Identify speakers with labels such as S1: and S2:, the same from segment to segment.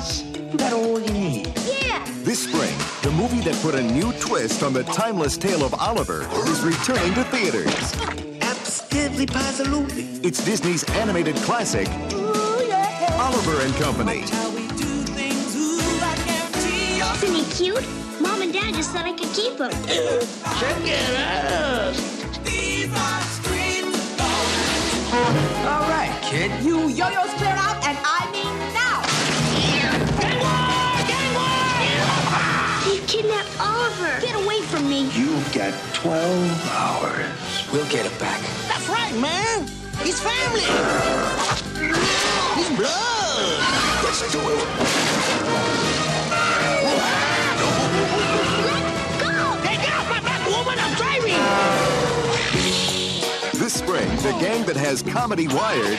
S1: else? You got all you need.
S2: Yeah.
S3: This spring, the movie that put a new twist on the timeless tale of Oliver is returning to theaters.
S1: Absolutely, positively.
S3: It's Disney's animated classic,
S2: Ooh, yeah.
S3: Oliver and Company.
S2: Isn't he cute? Mom and Dad just said I could keep him.
S1: Check it out. All right, kid.
S4: You yo-yos cleared out,
S2: kidnapped Oliver. Get away from me.
S1: You've got 12 hours. We'll get it back.
S5: That's right, man. He's family. He's blood.
S1: Let's do it.
S2: Go!
S5: Hey, get off my back, woman. I'm driving.
S3: This spring, the gang that has comedy wired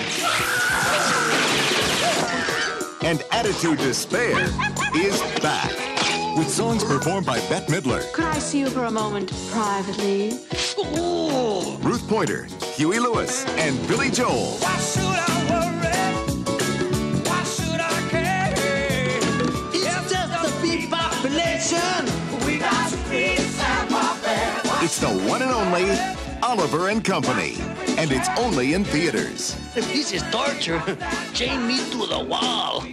S3: and attitude to spare is back. With songs performed by Bette Midler,
S6: Could I see you for a moment privately?
S3: Ruth Pointer, Huey Lewis, and Billy Joel.
S7: Why should I worry? Why should I care?
S5: It's just the big population.
S7: We got peace and perfect.
S3: It's the one and only Oliver and Company. And it's only in theaters.
S5: If this is torture, chain me to the wall.